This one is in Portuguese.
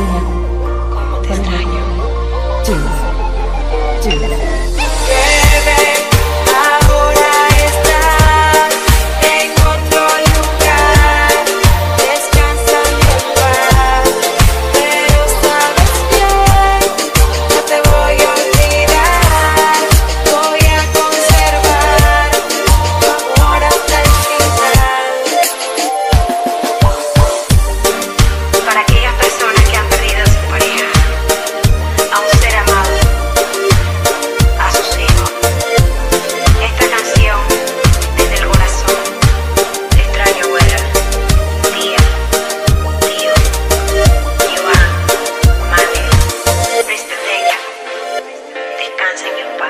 California. Assim, Senhor Pai.